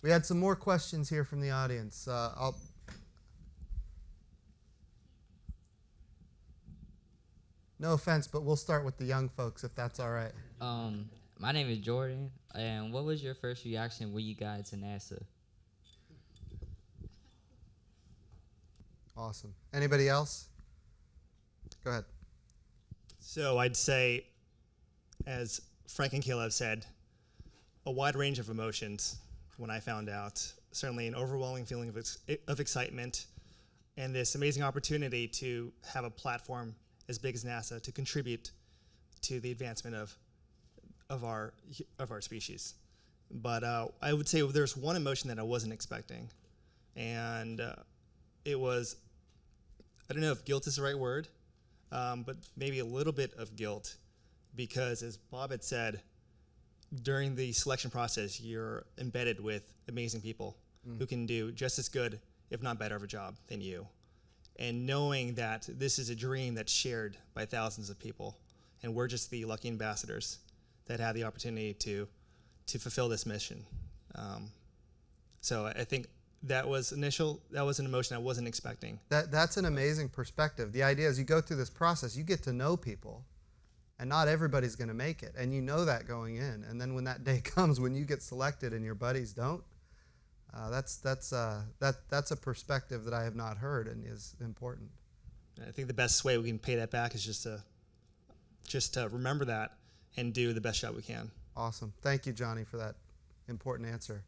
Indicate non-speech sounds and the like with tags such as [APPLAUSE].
We had some more questions here from the audience. Uh, I'll. No offense, but we'll start with the young folks if that's all right. Um, my name is Jordan, and what was your first reaction when you got to NASA? Awesome. Anybody else? Go ahead. So I'd say, as Frank and Kayla said, a wide range of emotions when I found out. Certainly an overwhelming feeling of, ex- of excitement and this amazing opportunity to have a platform as big as NASA to contribute to the advancement of, of, our, of our species. But uh, I would say there's one emotion that I wasn't expecting. And uh, it was, I don't know if guilt is the right word, um, but maybe a little bit of guilt because, as Bob had said, during the selection process, you're embedded with amazing people who can do just as good, if not better, of a job than you. And knowing that this is a dream that's shared by thousands of people, and we're just the lucky ambassadors that have the opportunity to to fulfill this mission. Um, so I think that was initial. That was an emotion I wasn't expecting. That, that's an amazing perspective. The idea is you go through this process, you get to know people, and not everybody's going to make it. And you know that going in. And then when that day [LAUGHS] comes, when you get selected and your buddies don't, uh, that's, that's, uh, that, that's a perspective that I have not heard and is important. I think the best way we can pay that back is just to just to remember that and do the best job we can. Awesome. Thank you, Jonny, for that important answer.